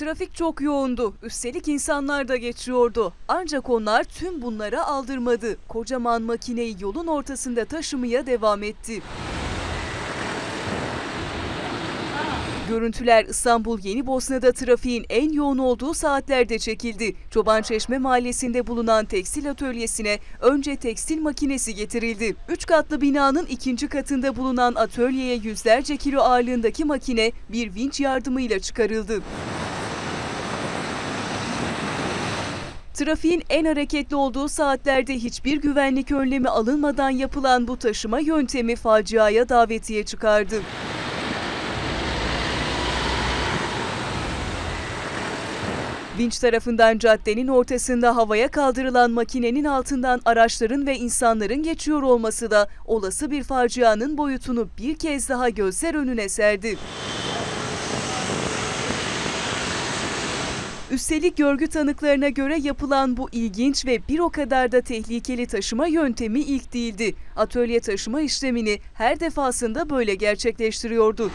Trafik çok yoğundu. Üstelik insanlar da geçiyordu. Ancak onlar tüm bunlara aldırmadı. Kocaman makineyi yolun ortasında taşımaya devam etti. Görüntüler İstanbul Yeni Bosna'da trafiğin en yoğun olduğu saatlerde çekildi. Çobançeşme mahallesinde bulunan tekstil atölyesine önce tekstil makinesi getirildi. Üç katlı binanın ikinci katında bulunan atölyeye yüzlerce kilo ağırlığındaki makine bir vinç yardımıyla çıkarıldı. Trafiğin en hareketli olduğu saatlerde hiçbir güvenlik önlemi alınmadan yapılan bu taşıma yöntemi faciaya davetiye çıkardı. Vinç tarafından caddenin ortasında havaya kaldırılan makinenin altından araçların ve insanların geçiyor olması da olası bir facianın boyutunu bir kez daha gözler önüne serdi. Üstelik görgü tanıklarına göre yapılan bu ilginç ve bir o kadar da tehlikeli taşıma yöntemi ilk değildi. Atölye taşıma işlemini her defasında böyle gerçekleştiriyordu.